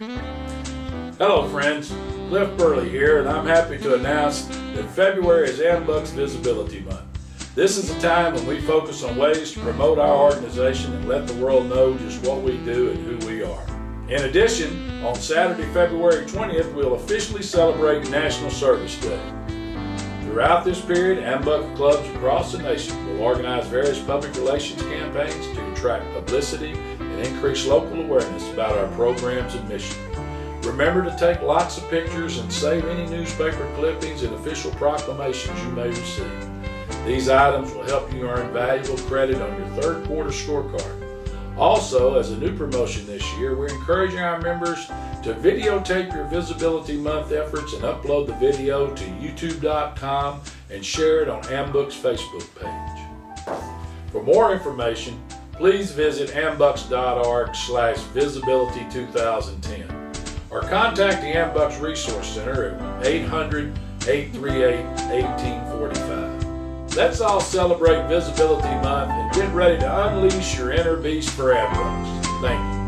Hello friends, Cliff Bauerle here and I'm happy to announce that February is AMBUCS Visibility Month. This is a time when we focus on ways to promote our organization and let the world know just what we do and who we are. In addition, on Saturday, February 20th, we'll officially celebrate National Service Day. Throughout this period, AMBUC clubs across the nation will organize various public relations campaigns to attract publicity and increase local awareness about our programs and mission. Remember to take lots of pictures and save any newspaper clippings and official proclamations you may receive. These items will help you earn valuable credit on your third quarter scorecard. Also, as a new promotion this year, we're encouraging our members to videotape your Visibility Month efforts and upload the video to youtube.com and share it on AMBUCS Facebook page. For more information, please visit ambucs.org slash visibility 2010 or contact the AMBUCS Resource Center at 800 838 1845. Let's all celebrate Visibility Month and get ready to unleash your inner beast for AMBUCS. Thank you.